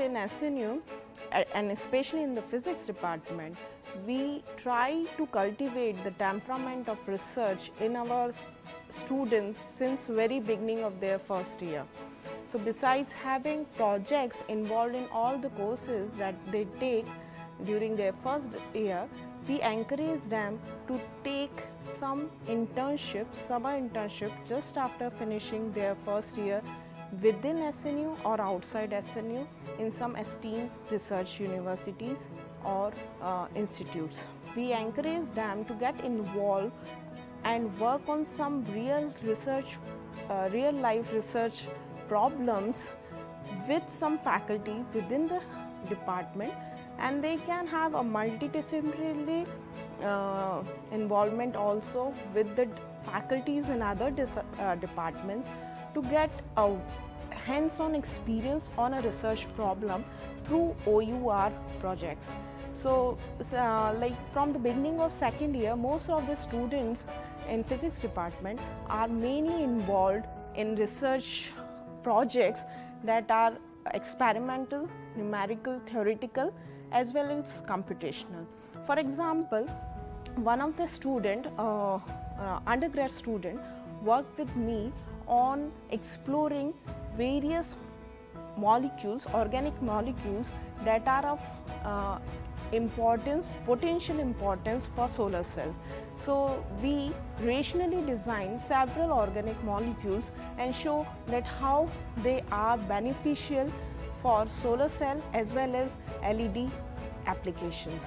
SNU, and especially in the physics department, we try to cultivate the temperament of research in our students since very beginning of their first year. So besides having projects involved in all the courses that they take during their first year, we encourage them to take some internship, summer internship just after finishing their first year within SNU or outside SNU in some esteemed research universities or uh, institutes. We encourage them to get involved and work on some real research, uh, real life research problems with some faculty within the department and they can have a multidisciplinary uh, involvement also with the faculties in other uh, departments to get a hands-on experience on a research problem through OUR projects. So, uh, like from the beginning of second year, most of the students in physics department are mainly involved in research projects that are experimental, numerical, theoretical as well as computational. For example, one of the student, uh, uh, undergrad student worked with me on exploring various molecules, organic molecules that are of uh, importance, potential importance for solar cells. So we rationally design several organic molecules and show that how they are beneficial for solar cell as well as LED applications.